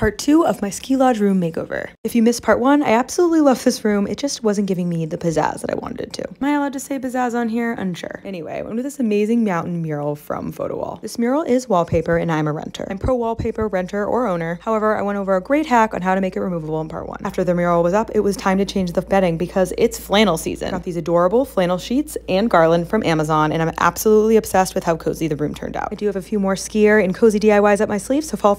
part two of my ski lodge room makeover. If you missed part one, I absolutely love this room. It just wasn't giving me the pizzazz that I wanted it to. Am I allowed to say pizzazz on here? Unsure. Anyway, I went with this amazing mountain mural from Photo Wall. This mural is wallpaper and I'm a renter. I'm pro wallpaper, renter, or owner. However, I went over a great hack on how to make it removable in part one. After the mural was up, it was time to change the bedding because it's flannel season. I Got these adorable flannel sheets and garland from Amazon and I'm absolutely obsessed with how cozy the room turned out. I do have a few more skier and cozy DIYs up my sleeve, so fall for